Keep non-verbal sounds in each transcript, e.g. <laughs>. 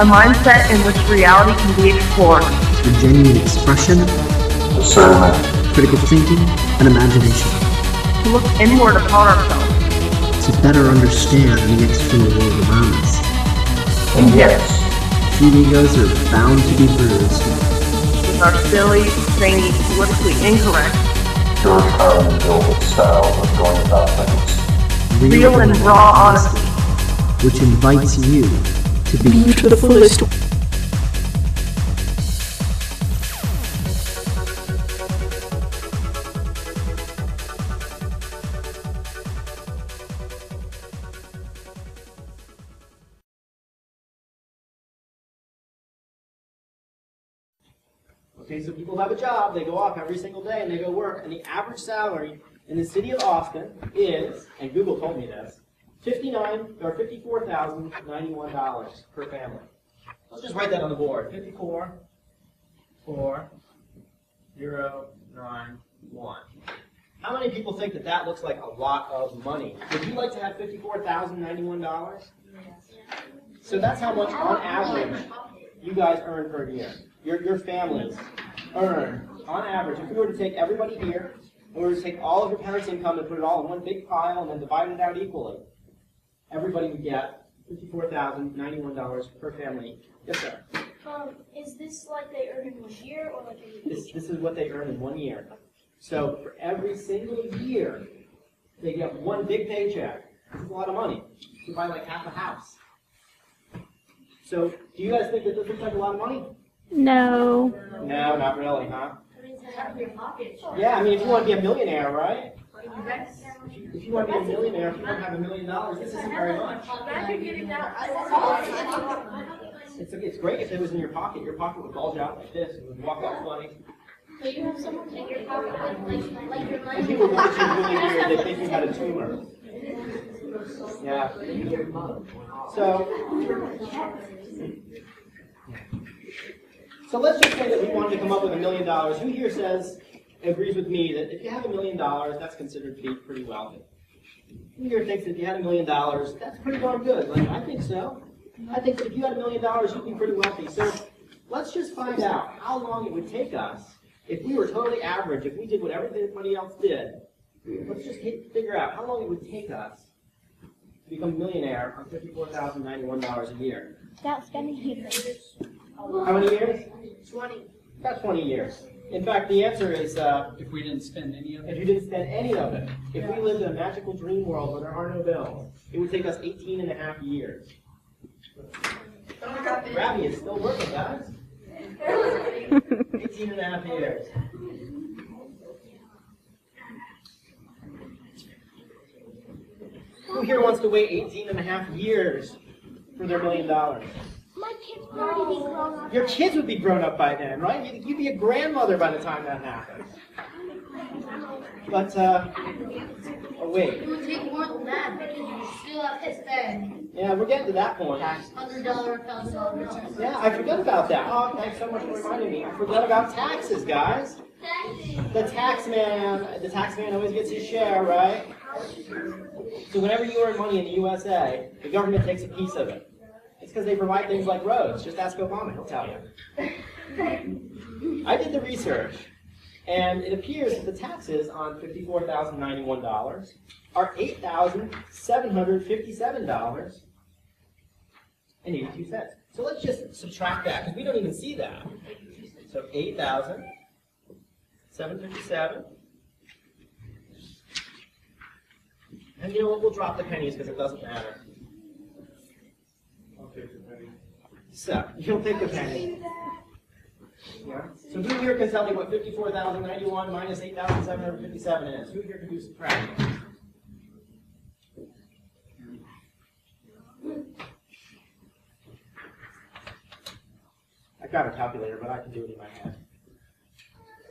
A mindset in which reality can be explored. It's a genuine expression, Discernment. critical thinking, and imagination. To look inward upon ourselves. To better understand the external world around us. And yes, Few egos are bound to be bruised. With our silly, zany, politically incorrect, George Carlin Gilbert style of going about things. real and raw honesty. which invites you to be you to the fullest. Okay, so people have a job, they go off every single day and they go work, and the average salary in the city of Austin is, and Google told me this, fifty-nine or fifty-four thousand ninety-one dollars per family. Let's just write that on the board. Fifty-four, four, zero, nine, one. How many people think that that looks like a lot of money? Would you like to have fifty-four thousand ninety-one dollars? So that's how much on average you guys earn per year. Your, your families earn, on average, if we were to take everybody here, and we were to take all of your parents' income and put it all in one big pile and then divide it out equally, everybody would get fifty-four thousand ninety-one dollars per family. Yes, sir. Um, is this like they earn in one year or like a This, this is what they earn in one year. So for every single year, they get one big paycheck. That's a lot of money. You buy like half a house. So do you guys think that this looks like a lot of money? No. No, not really, huh? I mean, it's out of your pocket. Yeah, I mean, if you want to be a millionaire, right? If you want to be a millionaire, if you don't have a million dollars, this isn't very much. Imagine getting that. It's, it's great if it was in your pocket. Your pocket would bulge out like this and would walk out funny. So you have someone in your pocket like, like, like your money. people look at you really weird. They think you had a tumor. Yeah. So, so let's just say that we wanted to come up with a million dollars. Who here says, agrees with me that if you have a million dollars, that's considered to be pretty wealthy? Who here thinks that if you had a million dollars, that's pretty darn good? Like, I think so. I think that if you had a million dollars, you'd be pretty wealthy. So let's just find out how long it would take us if we were totally average, if we did what everybody else did. Let's just hit, figure out how long it would take us to become a millionaire on fifty-four thousand ninety-one dollars a year. Without spending anything. How many years? Twenty. About twenty years. In fact, the answer is uh, If we didn't spend any of it. if it, you didn't spend any of it. If we lived in a magical dream world where there are no bills, it would take us 18 and a half years. Gravity is still working, guys. 18 and a half years. Who here wants to wait 18 and a half years for their million dollars? My kids would already be grown up. Your kids would be grown up by then, right? You'd, you'd be a grandmother by the time that happens. But, uh, oh wait. It would take more than that because you still have to spend Yeah, we're getting to that point. hundred dollar, thousand dollar. Yeah, I forgot about that. Oh, thanks so much for reminding me. I forgot about taxes, guys. The tax man, the tax man always gets his share, right? So whenever you earn money in the USA, the government takes a piece of it. It's because they provide things like roads. Just ask Obama, he'll tell you. I did the research, and it appears that the taxes on fifty-four thousand ninety-one dollars are eight thousand seven hundred fifty-seven dollars and eighty-two cents. So let's just subtract that because we don't even see that. So eight thousand seven fifty-seven. And you know what? We'll drop the pennies because it doesn't matter. So you'll take the penny. Yeah. So who here can tell me what fifty-four thousand ninety-one minus eight thousand seven hundred fifty-seven is? Who here can do subtraction? I've got a calculator, but I can do it in my head.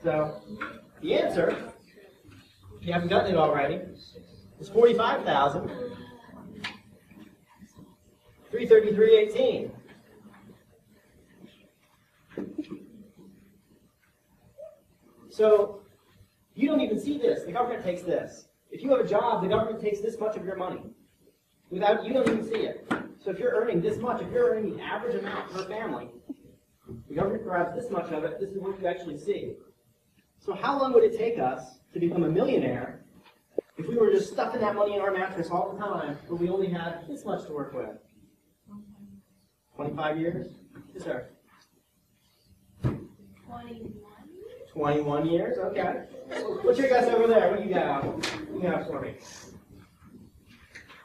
So, the answer, if you haven't gotten it already, is forty-five thousand, three thirty-three eighteen. So, you don't even see this. The government takes this. If you have a job, the government takes this much of your money. Without, you don't even see it. So if you're earning this much, if you're earning the average amount per family, the government grabs this much of it, this is what you actually see. So how long would it take us to become a millionaire if we were just stuffing that money in our mattress all the time, but we only had this much to work with? 25 years? Yes, sir. 21. 21 years? Okay. What's your guess over there? What do you got? What you got for me?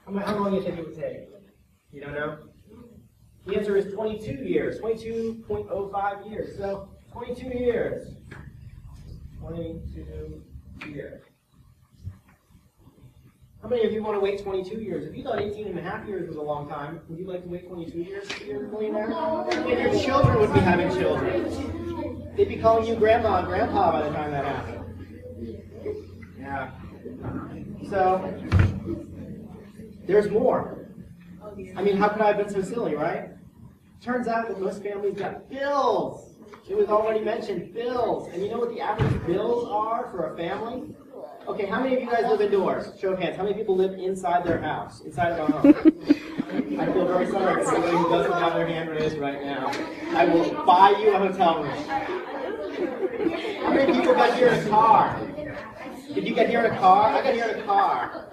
How long do you think it would take? You don't know? The answer is 22 years, 22.05 years. So 22 years. 22 years. How many of you want to wait 22 years? If you thought 18 and a half years was a long time, would you like to wait 22 years to be a millionaire? And your children would be having children. They'd be calling you grandma and grandpa by the time that happened. Yeah. So, there's more. I mean, how could I have been so silly, right? Turns out that most families got bills. It was already mentioned, bills. And you know what the average bills are for a family? Okay, how many of you guys live indoors? Show of hands. How many people live inside their house, inside of a home? I feel very sorry for somebody who doesn't have their hand raised right now. I will buy you a hotel room. How many people got here in a car? Did you get here in a car? I got here in a car.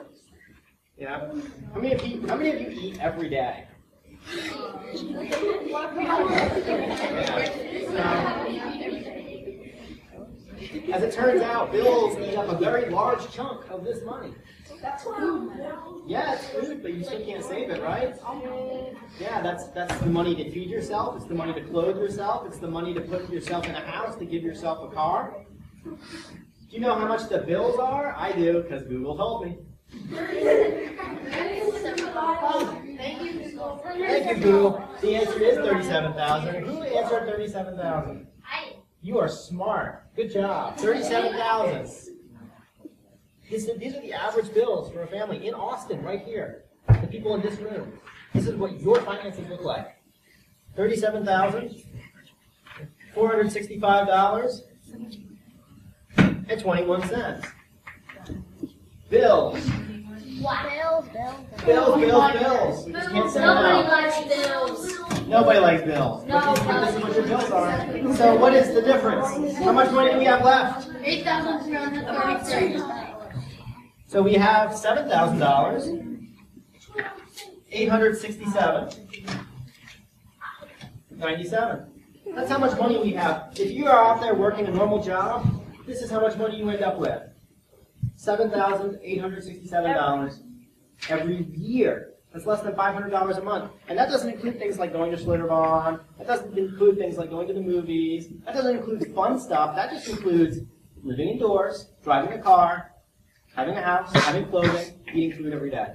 Yeah. How many of you? How many of you eat every day? As it turns out, bills eat up a very large chunk of this money. That's food. Yeah, it's food, but you still can't save it, right? Yeah, that's that's the money to feed yourself. It's the money to clothe yourself. It's the money to put yourself in a house, to give yourself a car. Do you know how much the bills are? I do, because Google told me. Thank you, Google. Thank you, Google. The answer is thirty-seven thousand. Who answered thirty-seven thousand? I, You are smart. Good job. Thirty-seven thousand. These are, these are the average bills for a family in Austin, right here. The people in this room. This is what your finances look like. Thirty-seven thousand, four hundred sixty-five dollars, and twenty-one cents. Bills. Bills, bills, Bills, bills, bills. We just can't say Nobody likes bills. Nobody likes bills. No. But this is what your bills are. So what is the difference? How much money do we have left? Eight thousand three hundred thirty-three. So we have seven thousand dollars, eight hundred sixty-seven, ninety-seven. That's how much money we have. If you are out there working a normal job, this is how much money you end up with. Seven thousand eight hundred sixty-seven dollars every year. That's less than five hundred dollars a month. And that doesn't include things like going to Schlitterbahn. That doesn't include things like going to the movies. That doesn't include fun stuff. That just includes living indoors, driving a car, having a house, having clothing, eating food every day.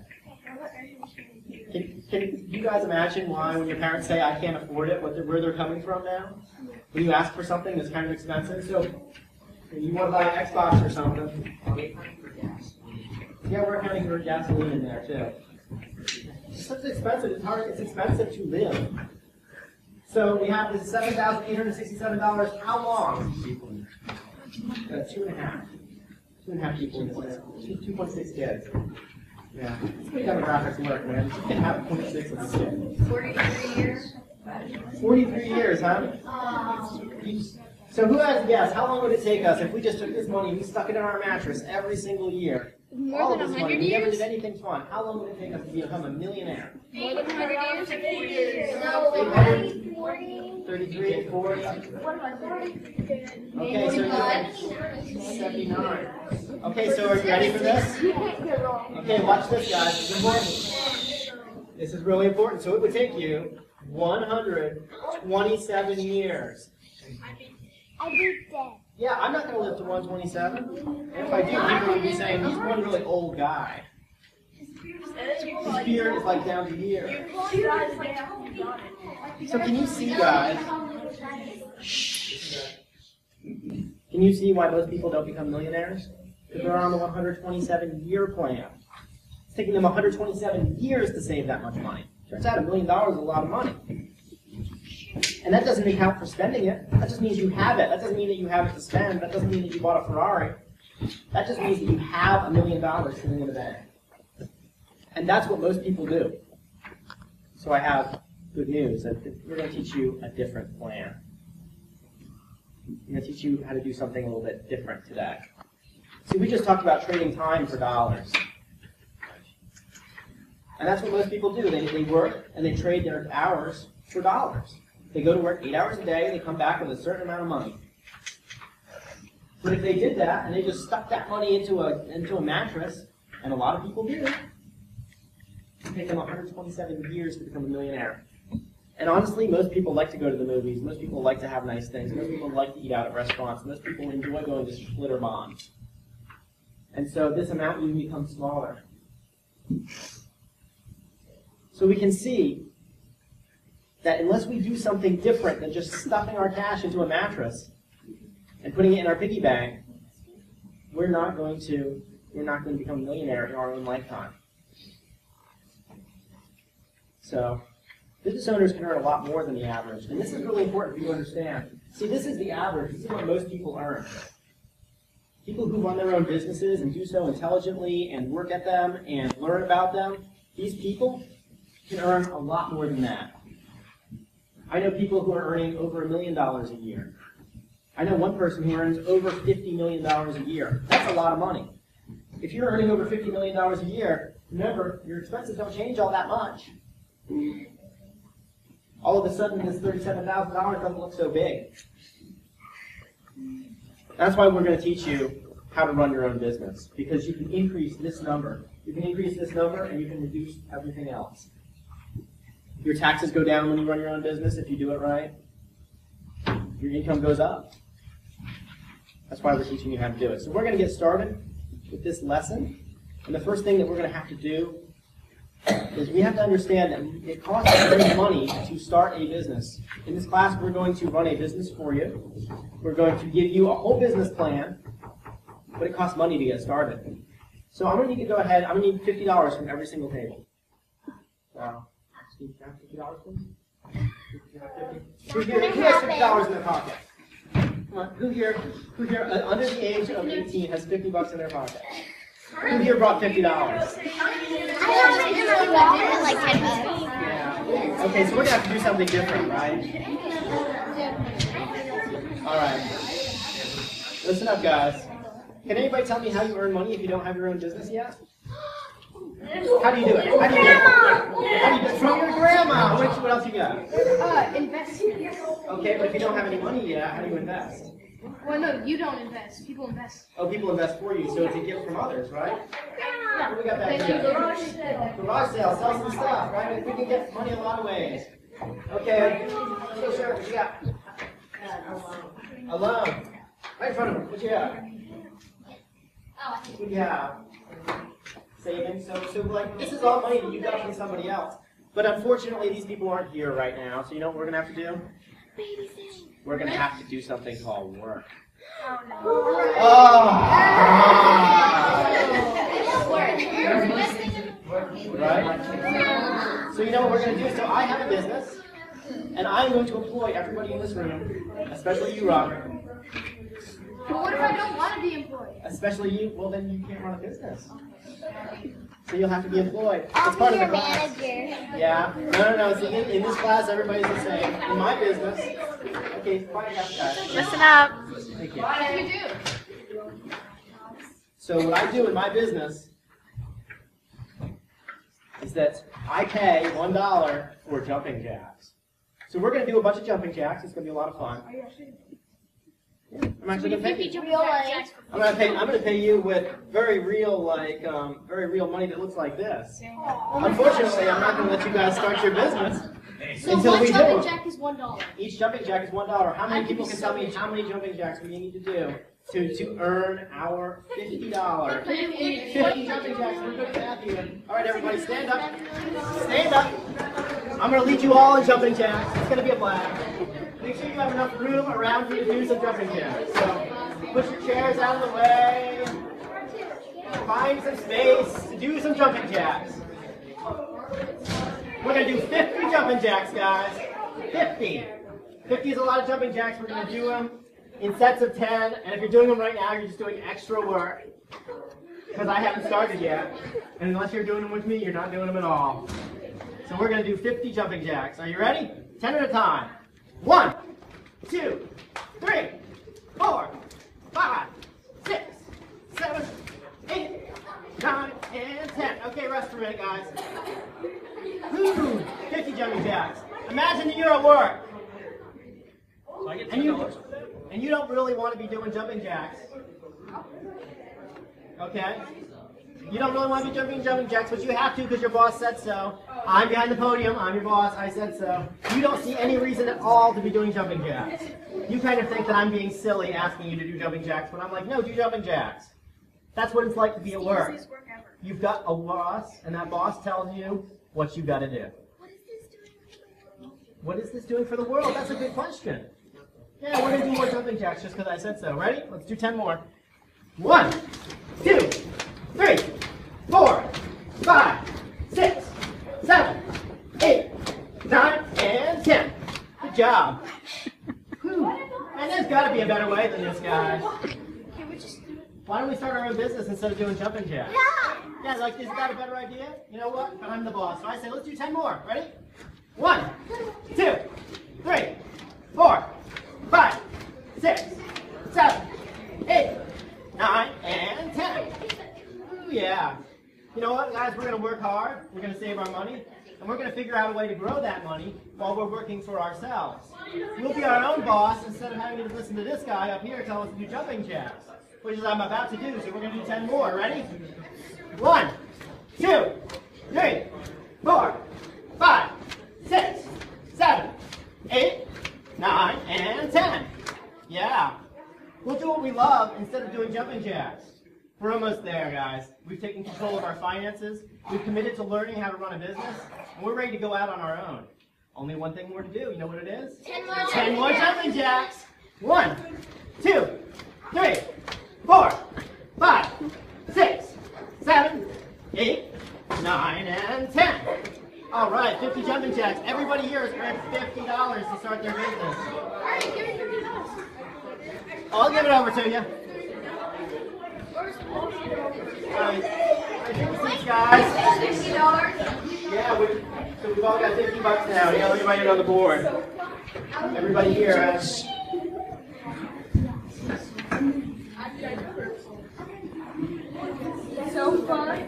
Can, can you guys imagine why when your parents say, I can't afford it, what they're, where they're coming from now? When you ask for something that's kind of expensive, so you want to buy an Xbox or something. Yeah, we're accounting for gasoline in there too. It's such expensive, it's hard, it's expensive to live. So we have this seven thousand eight hundred sixty-seven dollars, how long? Uh, two and a half. Two and a half people in two, point six kids. Yeah, it's the demographics work, man. You can have point six of a kid. Forty-three years. Forty-three years, huh? So who has a guess? How long would it take us if we just took this money and we stuck it in our mattress every single year? More All than of a this money, hundred we never years? did anything fun. How long would it take us to become a millionaire? More than hundred years. No, Eight forty. Thirty-three, forty? What am I, forty? Okay, so you're seventy-nine. Okay, so are you ready for this? You can't get wrong. Okay, watch this, guys. This is important. This is really important. So it would take you 127 years. I beat that. Yeah, I'm not going to live to 127. And if I do, people would be saying, he's one really old guy. His beard is like down to here. So can you see, guys? Can you see why most people don't become millionaires? Because they're on the 127-year plan. It's taking them 127 years to save that much money. Turns out a million dollars is a lot of money. And that doesn't account for spending it. That just means you have it. That doesn't mean that you have it to spend. That doesn't mean that you bought a Ferrari. That just means that you have a million dollars sitting in the bank. And that's what most people do. So I have good news. that We're going to teach you a different plan. I'm going to teach you how to do something a little bit different today. See, we just talked about trading time for dollars. And that's what most people do. They, they work and they trade their hours for dollars. They go to work eight hours a day and they come back with a certain amount of money. But if they did that and they just stuck that money into a, into a mattress, and a lot of people do, it'd take them 127 years to become a millionaire. And honestly, most people like to go to the movies. Most people like to have nice things. Most people like to eat out at restaurants. Most people enjoy going to Schlitterbahn. And so this amount even becomes smaller. So we can see that unless we do something different than just stuffing our cash into a mattress and putting it in our piggy bank, we're not going to we're not going to become a millionaire in our own lifetime. So business owners can earn a lot more than the average, and this is really important for you to understand. See, this is the average. This is what most people earn. People who run their own businesses and do so intelligently and work at them and learn about them, these people can earn a lot more than that. I know people who are earning over a million dollars a year. I know one person who earns over $50 million a year. That's a lot of money. If you're earning over $50 million a year, remember, your expenses don't change all that much. All of a sudden, this $37,000 doesn't look so big. That's why we're going to teach you how to run your own business, because you can increase this number. You can increase this number, and you can reduce everything else. Your taxes go down when you run your own business if you do it right. Your income goes up. That's why we're teaching you how to do it. So we're going to get started with this lesson. And the first thing that we're going to have to do is we have to understand that it costs money to start a business. In this class, we're going to run a business for you. We're going to give you a whole business plan, but it costs money to get started. So I'm going to need to go ahead. I'm going to need fifty dollars from every single table. So, Have fifty dollars? Who here, who has fifty dollars in their pocket? Come on, who here, who here uh, under the age of eighteen has fifty bucks in their pocket? Who here brought fifty dollars? Yeah. Okay, so we're gonna have to do something different, right? All right. Listen up, guys. Can anybody tell me how you earn money if you don't have your own business yet? How do you do it? How do you do it? How do you do it? From your grandma. Which, what else you got? Uh, investment. Okay, but if you don't have any money yet, how do you invest? Well, no, you don't invest. People invest. Oh, people invest for you, so it's a gift from others, right? Do we got that here? go to Garage sale, sell some stuff, right? We can get money a lot of ways. Okay, so sure, what you got? A loan. Right in front of him, what you got? What do you have? Savings, so, so like, this is all money that you got from somebody else. But unfortunately, these people aren't here right now, so you know what we're gonna have to do? We're gonna have to do something called work. Oh! Right? So you know what we're going to do? So I have a business, and I'm going to employ everybody in this room, especially you, Robert. But what if I don't want to be employed? Especially you. Well, then you can't run a business. So you'll have to be employed. It's I'll part of the your class. manager. Yeah. No, no, no. See, in, in this class, everybody's the same. In my business. Okay, quiet down, guys. Listen up. Thank you. What do you do? So what I do in my business is that I pay one dollar for jumping jacks. So we're going to do a bunch of jumping jacks. It's going to be a lot of fun. I'm actually going to pay you. Real life. I'm going to pay. I'm going to pay you with very real, like, um, very real money that looks like this. Unfortunately, I'm not going to let you guys start your business So until one we jumping do. jack is one dollar. Each jumping jack is one dollar. How many could people be can so tell me rich. how many jumping jacks we need to do to, to earn our fifty dollar fifty jumping jacks. We're good at math here. All right, everybody, stand up. Stand up. I'm gonna lead you all in jumping jacks. It's gonna be a blast. Make sure you have enough room around you to do some jumping jacks. So push your chairs out of the way. Find some space to do some jumping jacks. We're gonna do 50 jumping jacks, guys. 50. 50 is a lot of jumping jacks. We're gonna do them in sets of 10. And if you're doing them right now, you're just doing extra work. Because I haven't started yet. And unless you're doing them with me, you're not doing them at all. So we're gonna do 50 jumping jacks. Are you ready? 10 at a time. One, two, three, four, five, six, seven, eight, nine, and ten. Okay, rest for a minute, guys. Whew, 50 jumping jacks. Imagine that you're at work. And you, and you don't really want to be doing jumping jacks. Okay? You don't really want to be jumping jumping jacks, but you have to because your boss said so. I'm behind the podium. I'm your boss. I said so. You don't see any reason at all to be doing jumping jacks. You kind of think that I'm being silly asking you to do jumping jacks, but I'm like, no, do jumping jacks. That's what it's like to be at work. You've got a boss, and that boss tells you what you've got to do. What is this doing for the world? That's a good question. Yeah, we're going to do more jumping jacks just because I said so. Ready? Let's do 10 more. One, two, three, five, six, seven, eight, nine, and ten. Good job. And there's got to be a better way than this, guys. Why don't we start our own business instead of doing jumping jacks? Yeah. Yeah, like, is that a better idea? You know what? But I'm the boss. So I say, let's do 10 more. Ready? One, two, three, four, five, six, seven, eight, nine, and ten. Ooh, yeah. You know what, guys? We're going to work hard. We're going to save our money. And we're going to figure out a way to grow that money while we're working for ourselves. We'll be our own boss instead of having to listen to this guy up here tell us to do jumping jacks, which is I'm about to do. So we're going to do 10 more. Ready? One, two, three, four, five, six, seven, eight, nine, and ten. Yeah. We'll do what we love instead of doing jumping jacks. We're almost there, guys. We've taken control of our finances. We've committed to learning how to run a business. And we're ready to go out on our own. Only one thing more to do. You know what it is? Ten more Ten more jumping jacks. One, two, three, four, five, six, seven, eight, nine, and ten. All right, 50 jumping jacks. Everybody here has earned $50 to start their business. Alright, give me fifty dollars. I'll give it over to you. Alright, I think these guys. Sixty dollars. Yeah, so we've all got 50 bucks now. Yeah, write on the board. Everybody here has. So fun.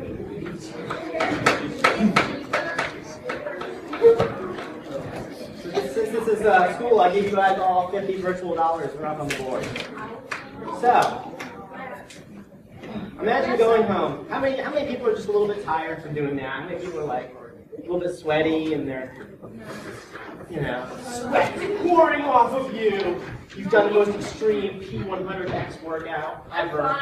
So this, since this is uh, school, I give you guys all 50 virtual dollars. We're up on the board. So, imagine going home. How many, how many people are just a little bit tired from doing that? How many people are like a little bit sweaty and they're, you know, sweat pouring off of you? You've done the most extreme P100X workout ever.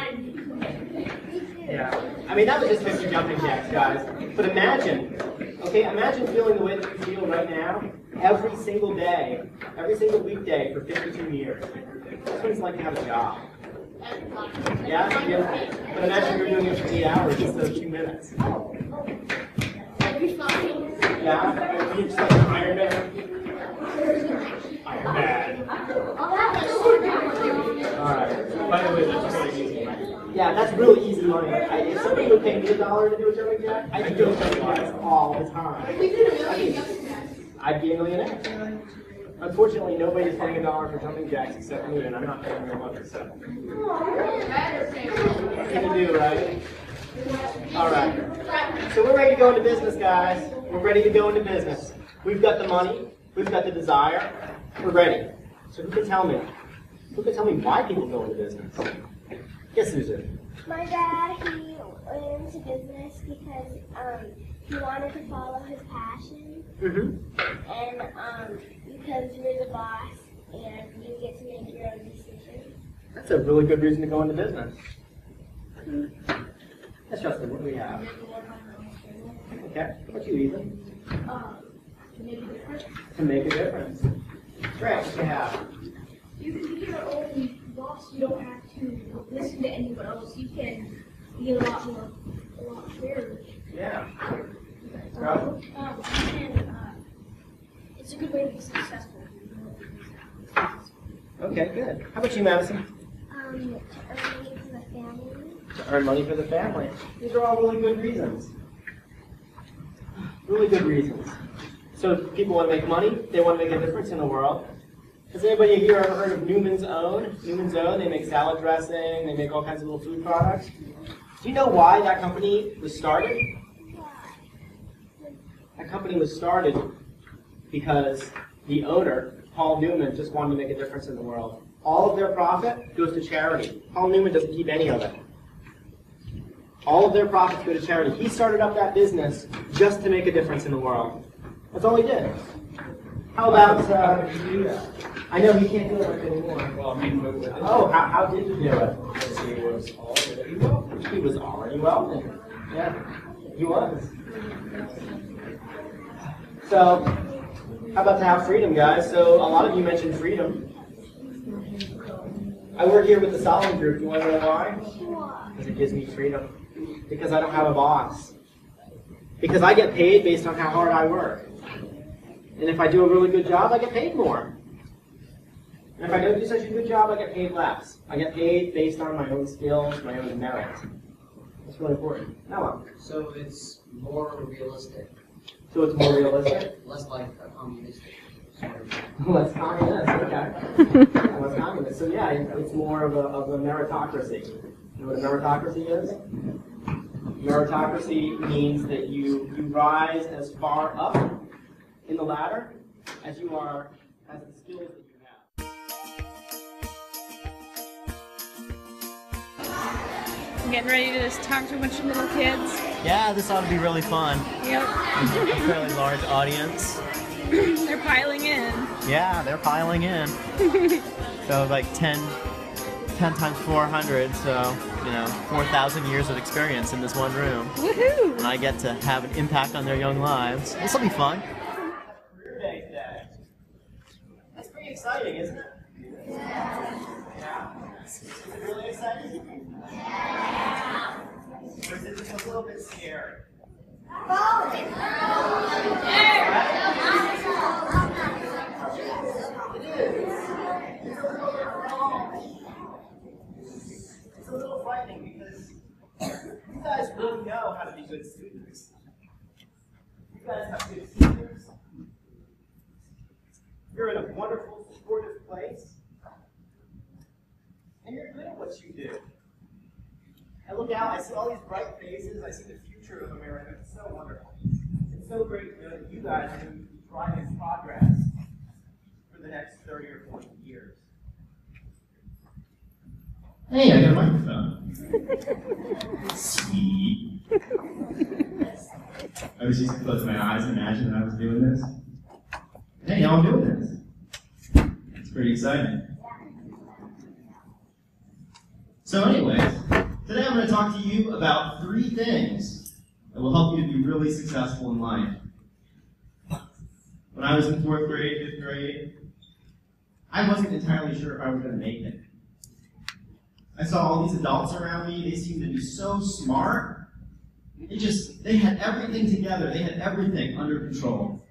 Yeah. I mean, that was just 50 jumping jacks, guys. But imagine, okay, imagine feeling the way that you feel right now every single day, every single weekday for 52 years. That's what it's like to have a job. Yeah? yeah. But imagine you're doing it for eight hours instead of two minutes. Yeah? You're like Iron Man. Iron Man. Alright. By the way, that's really easy. Yeah, that's really easy money. I, if somebody would pay me a dollar to do a jumping jack, I'd do jumping jacks all the time. I mean, I'd be a millionaire. Unfortunately, nobody's paying a dollar for jumping jacks except me, and I'm not paying them much, so. What can you do, right? All right. So we're ready to go into business, guys. We're ready to go into business. We've got the money. We've got the desire. We're ready. So who can tell me? Who can tell me why people go into business? Yes, Susan. My dad, he went into business because um, he wanted to follow his passion, Mm-hmm. and um, because you're the boss and you get to make your own decisions. That's a really good reason to go into business. Yes, Justin, what do we have? Okay, what you Ethan? Um, to make a difference. To make a difference. Grant, what you have? You can be your own boss. You don't have to listen to anyone else. You can be a lot more, a lot fairer. Yeah. Rob? Um, and uh, it's a good way to be successful. Okay, good. How about you, Madison? Um, to earn money for the family. To earn money for the family. These are all really good reasons. Really good reasons. So people want to make money, they want to make a difference in the world. Has anybody here ever heard of Newman's Own? Newman's Own, they make salad dressing, they make all kinds of little food products. Do you know why that company was started? That company was started because the owner, Paul Newman, just wanted to make a difference in the world. All of their profit goes to charity. Paul Newman doesn't keep any of it. All of their profits go to charity. He started up that business just to make a difference in the world. That's all he did. How about, uh, I know he can't do it anymore. Well, I mean, with, with Oh, how, how did you do it? he was already wealthy. He was already wealthy. Yeah, he was. So, how about to have freedom, guys? So, a lot of you mentioned freedom. I work here with the Solomon Group. Do you want to know why? Because it gives me freedom. Because I don't have a boss. Because I get paid based on how hard I work. And if I do a really good job, I get paid more. And if I don't do such a good job, I get paid less. I get paid based on my own skills, my own merit. That's really important. Noah. So it's more realistic, So it's more realistic? <laughs> less like a communistic sort <laughs> of. Less communist, okay. <laughs> Less communist. So yeah, it's more of a, of a meritocracy. You know what a meritocracy is? Meritocracy means that you, you rise as far up in the ladder as you are, as the skills that you have. I'm getting ready to just talk to a bunch of little kids. Yeah, this ought to be really fun. Yep. A <laughs> fairly large audience. <clears throat> They're piling in. Yeah, they're piling in. <laughs> so like 10, 10 times 400, so, you know, 4,000 years of experience in this one room. Woohoo! And I get to have an impact on their young lives. This will be fun. Career Day today. That's pretty exciting, isn't it? Yeah. Is it really exciting? Yeah. Or is it just a little bit scary? It is. It's a little frightening because you guys really know how to be good students. You guys have good teachers. You're in a wonderful, supportive place. And you're good at what you do. I look out, I see all these bright faces, I see the future of America. It's so wonderful. It's so great to know that you guys are going to driving progress for the next 30 or 40 years. Hey, I got a microphone. <laughs> Sweet. I was just close my eyes and imagine that I was doing this. Hey, y'all doing this. It's pretty exciting. So, anyways, today I'm going to talk to you about three things that will help you to be really successful in life. When I was in fourth grade, fifth grade, I wasn't entirely sure if I was going to make it. I saw all these adults around me, they seemed to be so smart. They just, they had everything together, they had everything under control.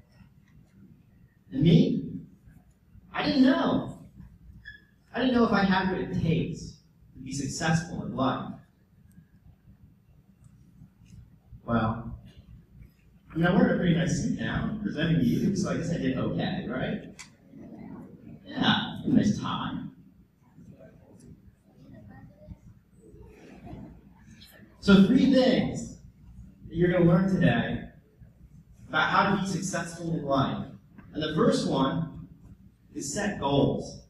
And me? I didn't know. I didn't know if I had what it takes to be successful in life. Well, I mean, I'm wearing a pretty nice suit now, presenting to you, so I guess I did okay, right? Yeah, nice tie. So, three things that you're going to learn today about how to be successful in life. And the first one is set goals.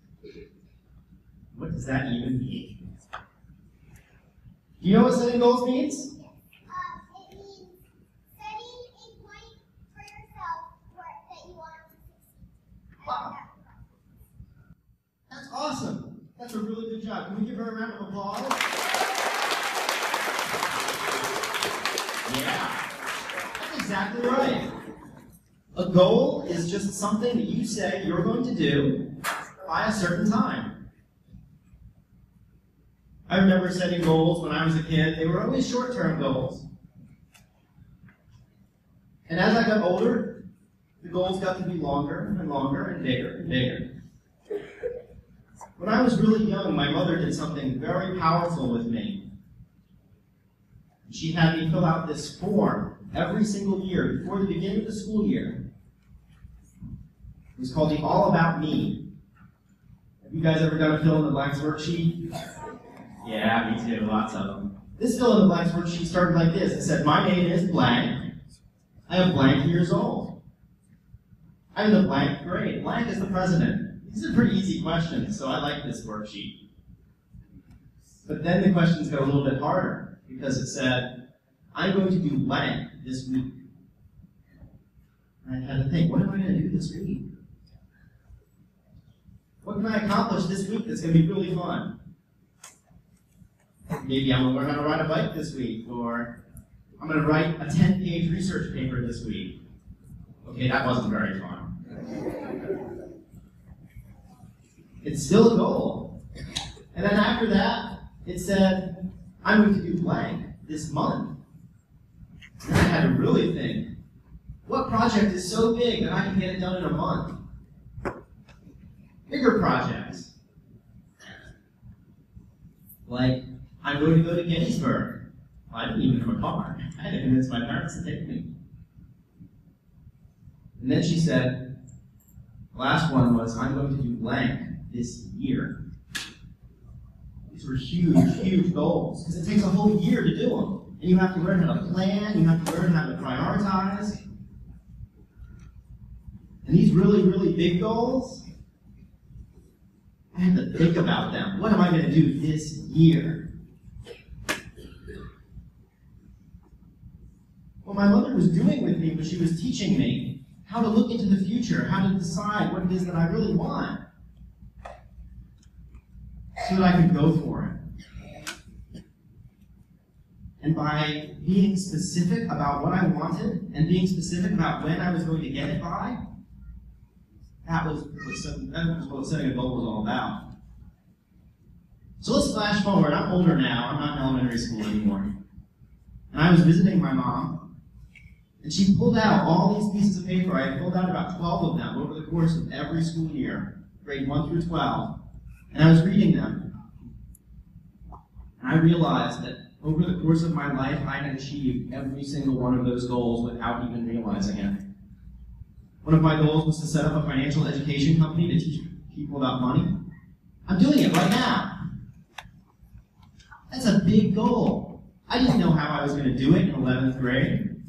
What does that even mean? Do you know what setting goals means? Uh, it means setting a point for yourself that you want to succeed. Wow. That's awesome. That's a really good job. Can we give her a round of applause? Yeah. That's exactly right. A goal is just something that you say you're going to do by a certain time. I remember setting goals when I was a kid. They were always short-term goals. And as I got older, the goals got to be longer and longer and bigger and bigger. When I was really young, my mother did something very powerful with me. She had me fill out this form every single year before the beginning of the school year. It was called the All About Me. Have you guys ever done a fill in the blanks worksheet? Yeah, me too, lots of them. This fill in the blanks worksheet started like this. It said, My name is blank. I am blank years old. I'm the blank grade. Blank is the president. These are pretty easy questions, so I like this worksheet. But then the questions got a little bit harder because it said, I'm going to do blank this week. And I had to think, what am I going to do this week? What can I accomplish this week that's going to be really fun? Maybe I'm going to learn how to ride a bike this week, or I'm going to write a 10 page research paper this week. Okay, that wasn't very fun. It's still a goal. And then after that, it said, I'm going to do blank this month. And I had to really think, what project is so big that I can get it done in a month? Bigger projects. Like, I'm going to go to Gettysburg. I didn't even have a car. I had to convince my parents to take me. And then she said, last one was, I'm going to do blank this year. Huge, huge goals, because it takes a whole year to do them. And you have to learn how to plan, you have to learn how to prioritize. And these really, really big goals, I had to think about them. What am I going to do this year? What my mother was doing with me was she was teaching me how to look into the future, how to decide what it is that I really want, so that I could go for it. And by being specific about what I wanted and being specific about when I was going to get it by, that was, what, that was what setting a goal was all about. So let's flash forward. I'm older now. I'm not in elementary school anymore. And I was visiting my mom, and she pulled out all these pieces of paper. I had filled out about 12 of them over the course of every school year, grade 1 through 12. And I was reading them. And I realized that over the course of my life, I had achieved every single one of those goals without even realizing it. One of my goals was to set up a financial education company to teach people about money. I'm doing it right now. That's a big goal. I didn't know how I was going to do it in 11th grade.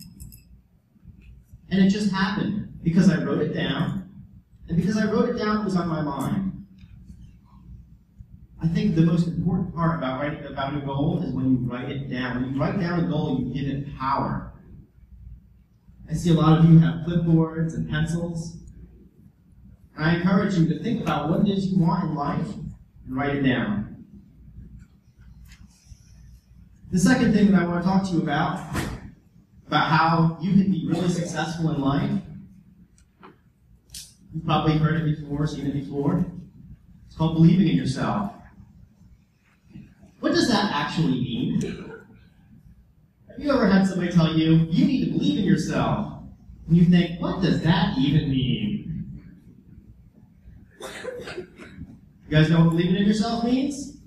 And it just happened because I wrote it down. And because I wrote it down, it was on my mind. I think the most important part about writing about a goal is when you write it down. When you write down a goal, you give it power. I see a lot of you have clipboards and pencils. And I encourage you to think about what it is you want in life and write it down. The second thing that I want to talk to you about, about how you can be really successful in life, you've probably heard it before, seen it before. It's called believing in yourself. What does that actually mean? Have you ever had somebody tell you, you need to believe in yourself? And you think, what does that even mean? You guys know what believing in yourself means?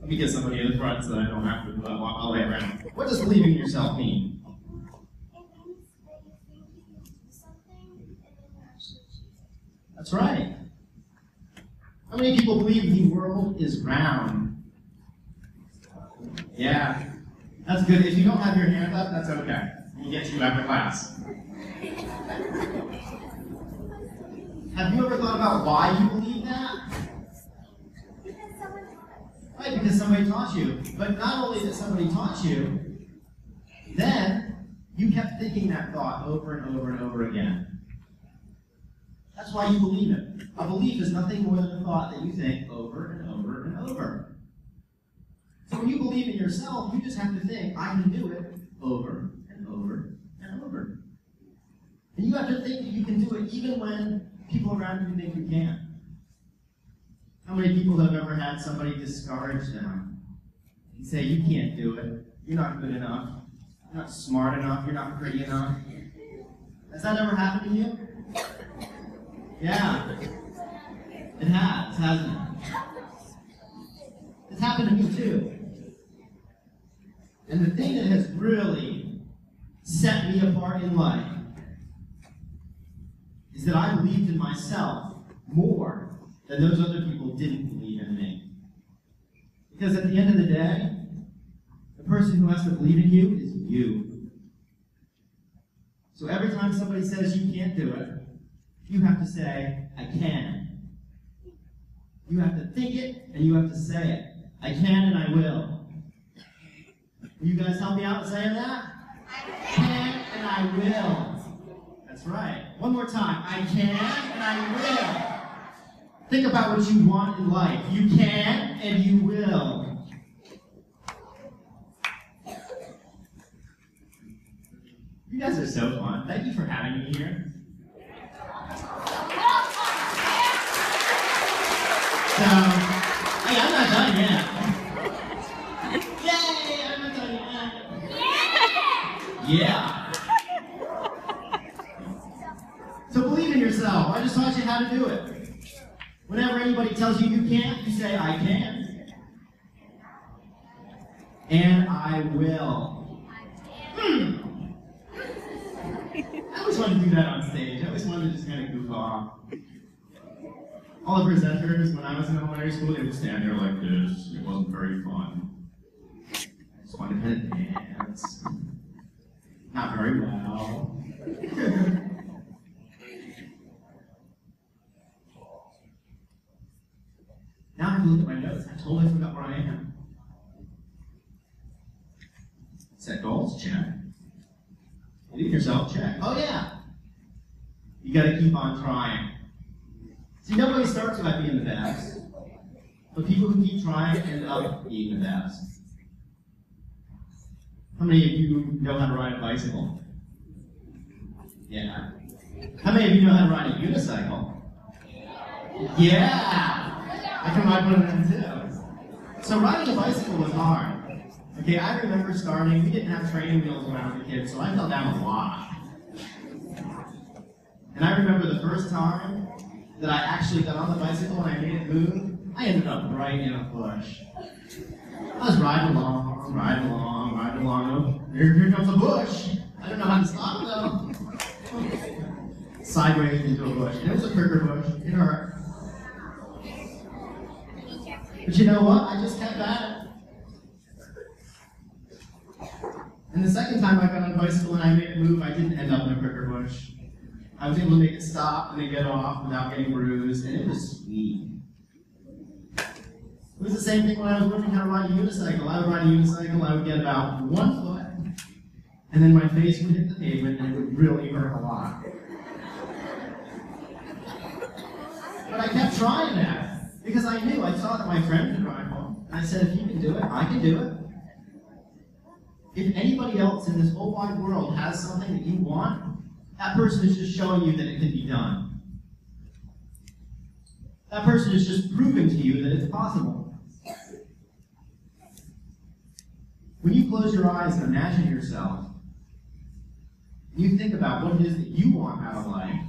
Let me get somebody in the front so I don't have to uh, walk all the way around. What does believing in yourself mean? That's right. How many people believe the world is round? Yeah, that's good. If you don't have your hand up, that's okay. We'll get to you after class. Have you ever thought about why you believe that? Right, because somebody taught you. But not only that somebody taught you, then you kept thinking that thought over and over and over again. That's why you believe it. A belief is nothing more than a thought that you think over and over and over. So when you believe in yourself, you just have to think, I can do it over and over and over. And you have to think that you can do it even when people around you think you can't. How many people have ever had somebody discourage them and say, You can't do it, you're not good enough, you're not smart enough, you're not pretty enough? Has that ever happened to you? Yeah. It has, hasn't it? It's happened to me too. And the thing that has really set me apart in life is that I believed in myself more than those other people didn't believe in me. Because at the end of the day, the person who has to believe in you is you. So every time somebody says you can't do it, you have to say, I can. You have to think it and you have to say it. I can and I will. Will you guys help me out saying that? I can and I will. That's right. One more time. I can and I will. Think about what you want in life. You can and you will. You guys are so fun. Thank you for having me here. So, hey, I'm not done yet. Yay! I'm not done yet. Yeah. So believe in yourself. I just taught you how to do it. Whenever anybody tells you you can't, you say, I can. And I will. Hmm. I always wanted to do that on stage. I always wanted to just kind of goof off. All the presenters, when I was in elementary school, they would stand there like this. It wasn't very fun. I just wanted to dance. Not very well. <laughs> now I have to look at my notes. I totally forgot where I am. Set goals, check. Believe yourself, check. Oh yeah. You gotta keep on trying. See, nobody starts by being the best, but people who keep trying end up being the best. How many of you know how to ride a bicycle? Yeah. How many of you know how to ride a unicycle? Yeah! I can ride one of them too. So riding a bicycle was hard. Okay, I remember starting, we didn't have training wheels when I was a kid, so I fell down a lot. And I remember the first time that I actually got on the bicycle and I made it move, I ended up right in a bush. I was riding along, riding along, riding along. Here, here comes a bush. I don't know how to stop though. Sideways into a bush. And it was a pricker bush. It hurt. But you know what? I just kept at it. And the second time I got on a bicycle and I made it move, I didn't end up in a pricker bush. I was able to make it stop and then get off without getting bruised, and it was sweet. It was the same thing when I was learning how to ride a unicycle. I would ride a unicycle, I would get about one foot, and then my face would hit the pavement, and it would really hurt a lot. But I kept trying that, because I knew, I saw that my friend could ride one. I said, if you can do it, I can do it. If anybody else in this whole wide world has something that you want, that person is just showing you that it can be done. That person is just proving to you that it's possible. When you close your eyes and imagine yourself, you think about what it is that you want out of life,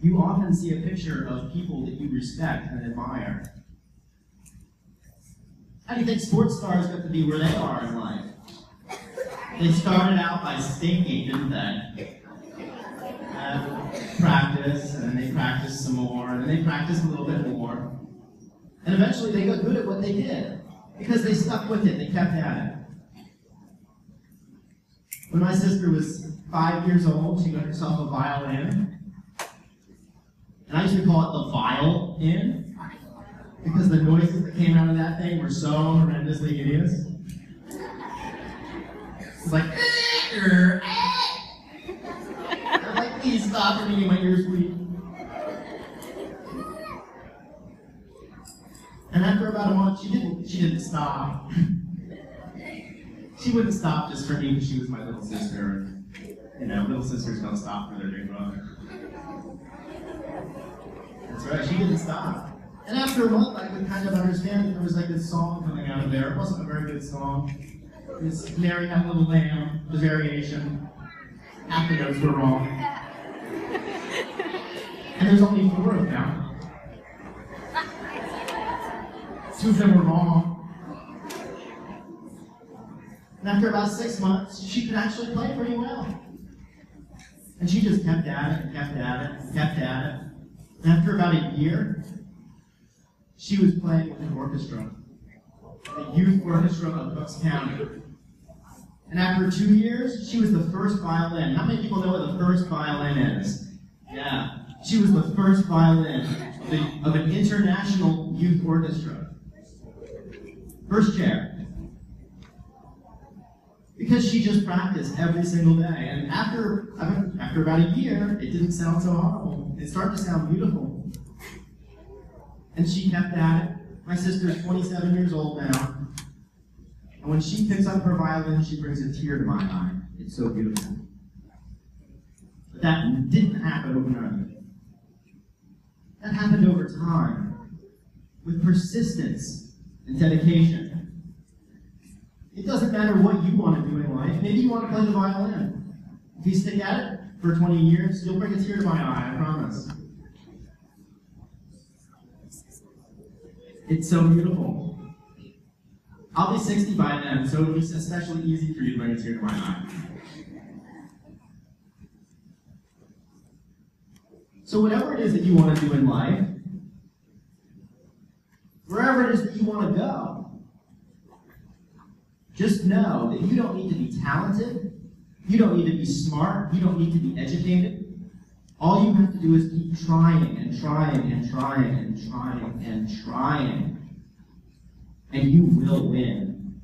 you often see a picture of people that you respect and admire. How do you think sports stars got to be where they are in life? They started out by stinking, didn't they? Uh, practice, and then they practiced some more, and then they practiced a little bit more. And eventually they got good at what they did because they stuck with it, they kept at it. When my sister was five years old, she got herself a violin. And I used to call it the violin. because the noises that came out of that thing were so horrendously hideous. Like, "Eh, I'm like, please stop, you're making my ears bleed. And after about a month, she didn't. She didn't stop. <laughs> she wouldn't stop just for me because she was my little sister. You know, little sisters don't stop for their big brother. That's right. She didn't stop. And after a month, I could kind of understand that there was like this song coming out of there. It wasn't a very good song. It's Mary Had a Little Lamb, the variation. Notes were wrong. <laughs> And there's only four of them. Two of them were wrong. And after about six months, she could actually play pretty well. And she just kept at it, and kept at it, and kept at it. And after about a year, she was playing with an orchestra, the youth orchestra of Bucks County. And after two years, she was the first violin. How many people know what the first violin is? Yeah. She was the first violin of, the, of an international youth orchestra. First chair. Because she just practiced every single day. And after, after about a year, it didn't sound so horrible. It started to sound beautiful. And she kept at it. My sister's 27 years old now. And when she picks up her violin, she brings a tear to my eye. It's so beautiful. But that didn't happen overnight. That happened over time, with persistence and dedication. It doesn't matter what you want to do in life. Maybe you want to play the violin. If you stick at it for 20 years, you'll bring a tear to my eye, I promise. It's so beautiful. I'll be 60 by then, so it'll be especially easy for you to to my eye. So whatever it is that you want to do in life, wherever it is that you want to go, just know that you don't need to be talented, you don't need to be smart, you don't need to be educated. All you have to do is keep trying and trying and trying and trying and trying. And you will win.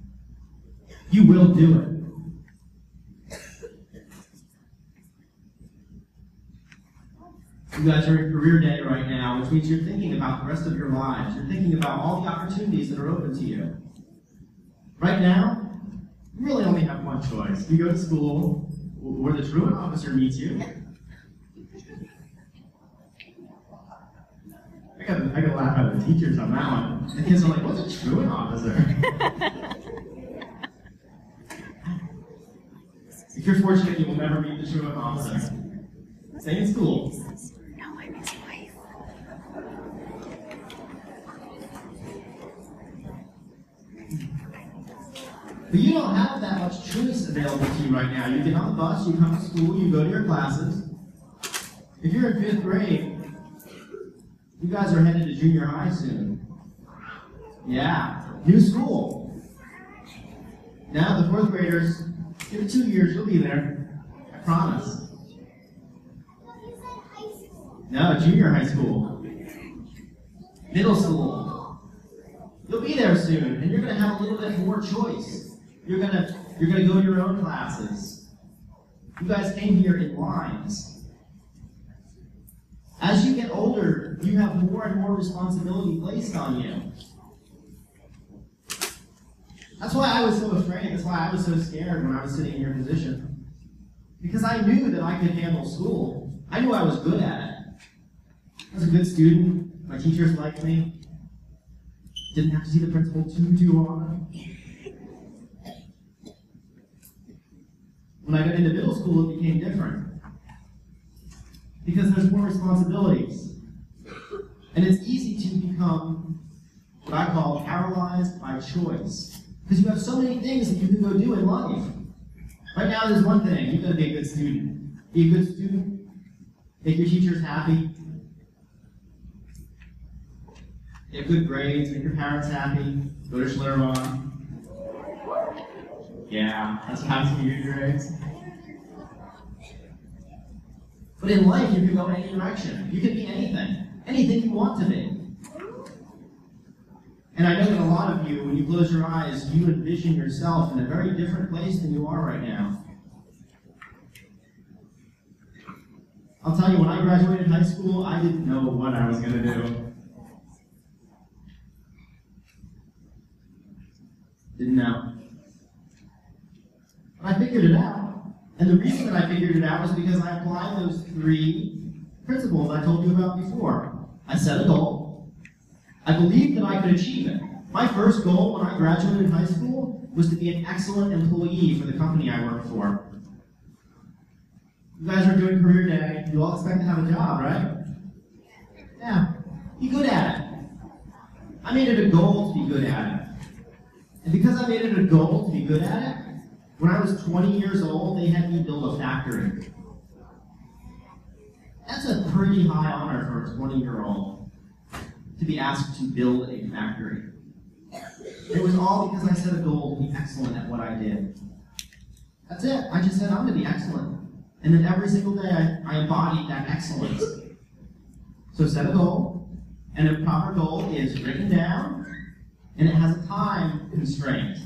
You will do it. You guys are in career day right now, which means you're thinking about the rest of your lives. You're thinking about all the opportunities that are open to you. Right now, you really only have one choice. You go to school where the truant officer meets you. I got I got laugh at the teachers on that one. The kids are like, "What's a truant officer?" if <laughs> you're fortunate, you will never meet the truant officer. Stay in school. No, I'm his wife. But you don't have that much choice available to you right now. You get on the bus, you come to school, you go to your classes. If you're in fifth grade, you guys are headed to junior high soon. Yeah, new school. Now the fourth graders, give it two years, you'll be there. I promise. No, junior high school. Middle school. You'll be there soon, and you're gonna have a little bit more choice. You're gonna you're gonna go to your own classes. You guys came here in lines. As you get older, you have more and more responsibility placed on you. That's why I was so afraid. That's why I was so scared when I was sitting in your position. Because I knew that I could handle school. I knew I was good at it. I was a good student. My teachers liked me. Didn't have to see the principal too, too often. When I got into middle school, it became different. Because there's more responsibilities. And it's easy to become what I call paralyzed by choice. Because you have so many things that you can go do in life. Right now, there's one thing. You've got to be a good student. Be a good student. Make your teachers happy. Get good grades. Make your parents happy. Go to Schlitterbahn. Yeah, that's how to get your grades. But in life, you can go any direction. You can be anything. Anything you want to be. And I know that a lot of you, when you close your eyes, you envision yourself in a very different place than you are right now. I'll tell you, when I graduated high school, I didn't know what I was going to do. Didn't know. But I figured it out. And the reason that I figured it out was because I applied those three principles I told you about before. I set a goal. I believed that I could achieve it. My first goal when I graduated high school was to be an excellent employee for the company I worked for. You guys are doing career day. You all expect to have a job, right? Yeah. Be good at it. I made it a goal to be good at it. And because I made it a goal to be good at it, when I was 20 years old, they had me build a factory. That's a pretty high honor for a 20 year old to be asked to build a factory. It was all because I set a goal to be excellent at what I did. That's it. I just said I'm going to be excellent. And then every single day I, I embodied that excellence. So set a goal, and a proper goal is written down, and it has a time constraint.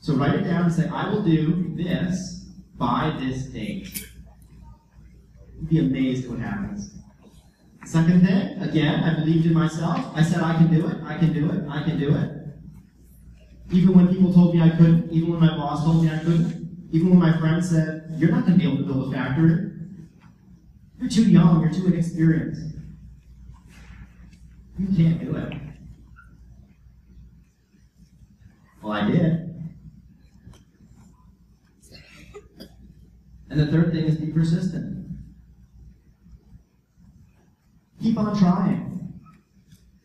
So write it down and say, I will do this by this date. Be amazed what happens. Second thing, again, I believed in myself. I said, I can do it, I can do it, I can do it. Even when people told me I couldn't, even when my boss told me I couldn't, even when my friends said, You're not going to be able to build a factory. You're too young, you're too inexperienced. You can't do it. Well, I did. And the third thing is be persistent. Keep on trying.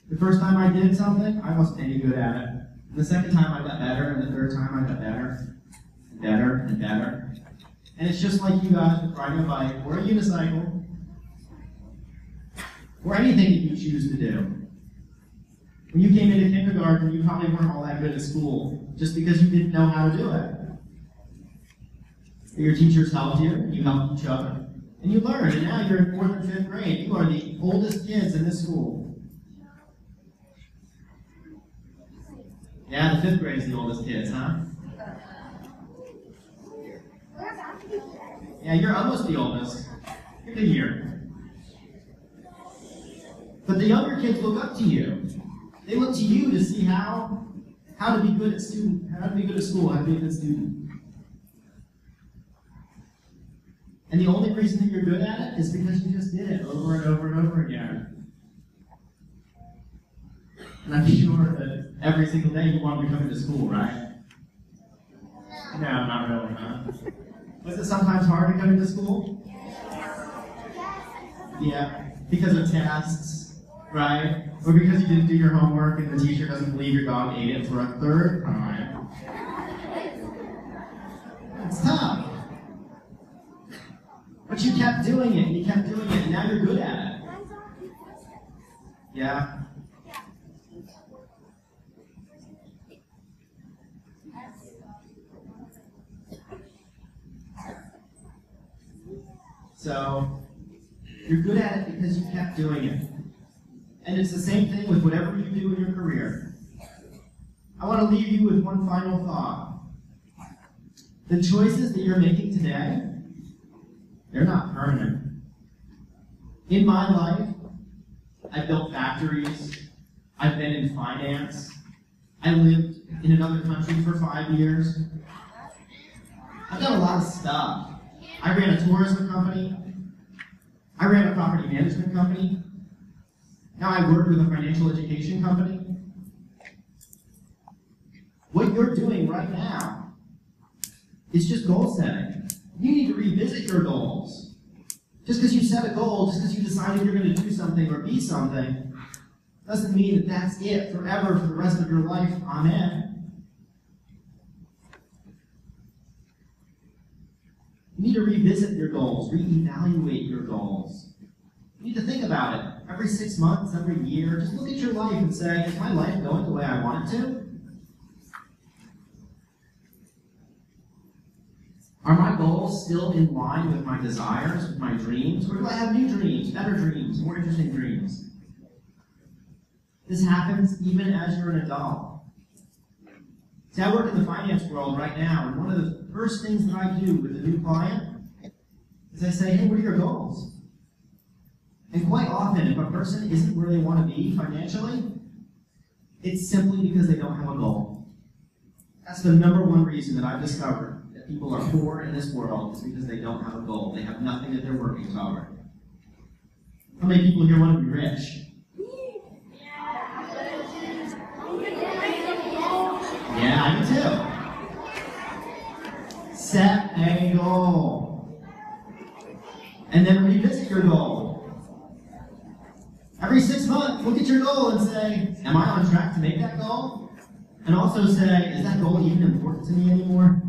The first time I did something, I wasn't any good at it. The second time I got better, and the third time I got better, and better, and better. And it's just like you with riding a bike, or a unicycle, or anything that you choose to do. When you came into kindergarten, you probably weren't all that good at school, just because you didn't know how to do it. Your teachers helped you, you helped each other. And you learn, and now you're in fourth and fifth grade. You are the oldest kids in this school. Yeah, the fifth grade is the oldest kids, huh? Yeah, you're almost the oldest. You're the year. But the younger kids look up to you. They look to you to see how how to be good at student, how to be good at school, how to be a good student. And the only reason that you're good at it is because you just did it over and over and over again. And I'm sure that every single day you want to be coming to school, right? No, not really, huh? Was it sometimes hard to come into school? Yeah, because of tests, right? Or because you didn't do your homework and the teacher doesn't believe your dog ate it for a third time. It's tough. But you kept doing it, and you kept doing it, and now you're good at it. Yeah? So, you're good at it because you kept doing it. And it's the same thing with whatever you do in your career. I want to leave you with one final thought. The choices that you're making today, they're not permanent. In my life, I've built factories, I've been in finance, I lived in another country for five years. I've done a lot of stuff. I ran a tourism company. I ran a property management company. Now I work with a financial education company. What you're doing right now is just goal setting. You need to revisit your goals. Just because you set a goal, just because you decided you're going to do something or be something, doesn't mean that that's it forever for the rest of your life. Amen. You need to revisit your goals, reevaluate your goals. You need to think about it every six months, every year. Just look at your life and say, is my life going the way I want it to? Are my goals still in line with my desires, with my dreams? Or do I have new dreams, better dreams, more interesting dreams? This happens even as you're an adult. See, I work in the finance world right now, and one of the first things that I do with a new client is I say, hey, what are your goals? And quite often, if a person isn't where they want to be financially, it's simply because they don't have a goal. That's the number one reason that I've discovered people are poor in this world is because they don't have a goal. They have nothing that they're working toward. How many people here want to be rich? Yeah, I do too. Set a goal. And then revisit your goal. Every six months, look at your goal and say, Am I on track to make that goal? And also say, Is that goal even important to me anymore?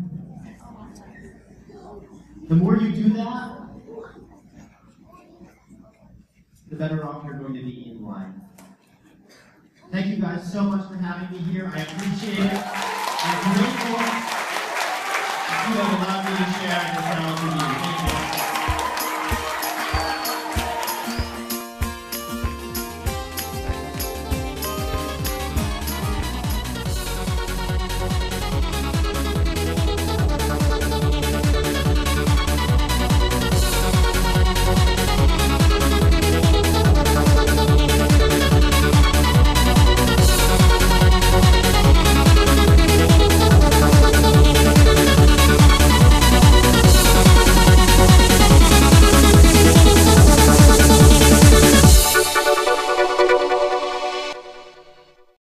The more you do that, the better off you're going to be in life. Thank you guys so much for having me here. I appreciate it. I'm grateful. You have allowed me to share this talent with you.